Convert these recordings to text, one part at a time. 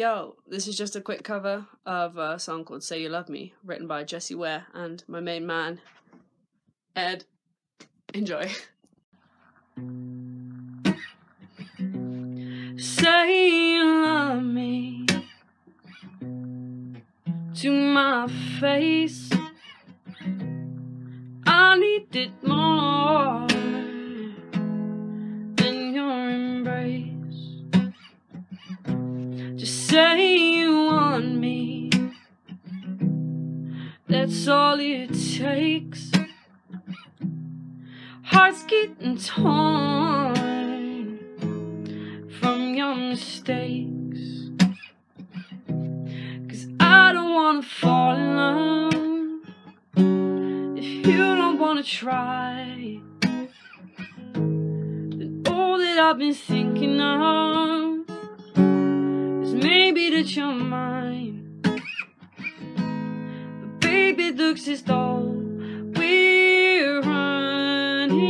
Yo, this is just a quick cover of a song called Say You Love Me, written by Jessie Ware and my main man, Ed. Enjoy. Say you love me to my face. I need it more say you want me. That's all it takes. Hearts getting torn from your mistakes. Cause I don't wanna fall in love if you don't wanna try. Then all that I've been thinking of maybe that you're mine. But baby, looks as though we're running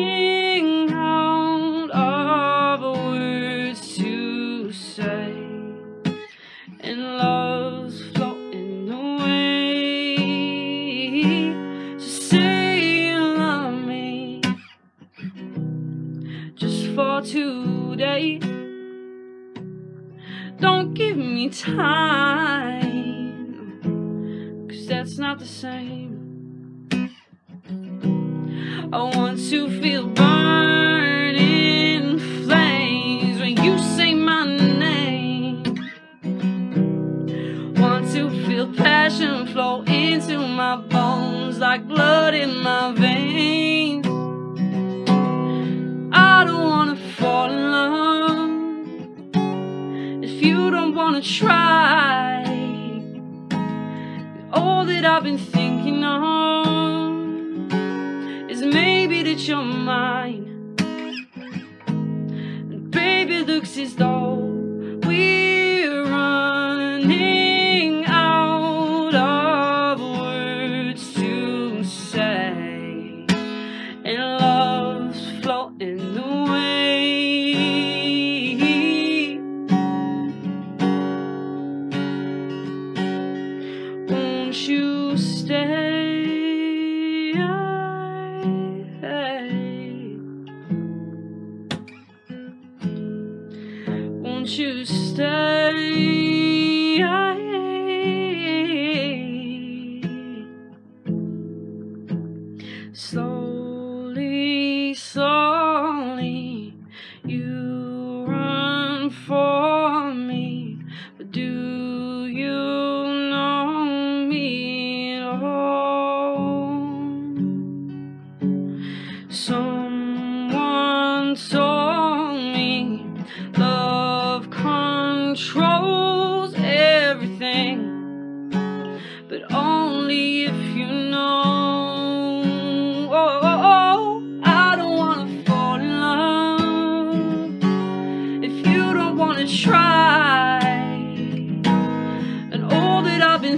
out of words to say, and love's floating away. So say you love me just for today. Don't give me time, cause that's not the same. I want to feel burning flames when you say my name. Want to feel passion flow into my bones like blood in my veins. If you don't wanna try. All that I've been thinking on is maybe that you're mine. And baby, looks as though Slowly, slowly, you run for me. But do you know me at all? Someone told me love controls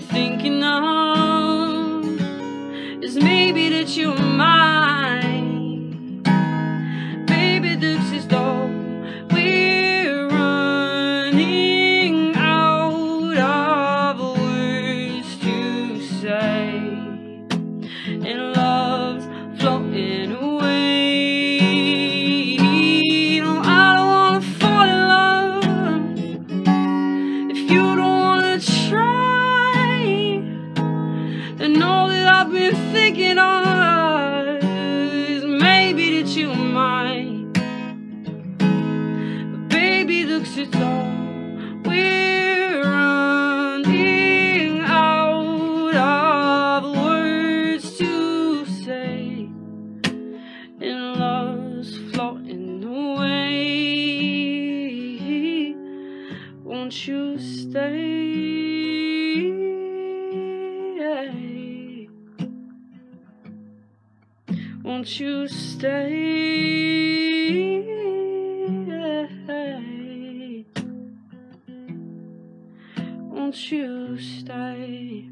thinking of looks as we're running out of words to say, and love's floating away. Won't you stay? Won't you stay? Will you stay?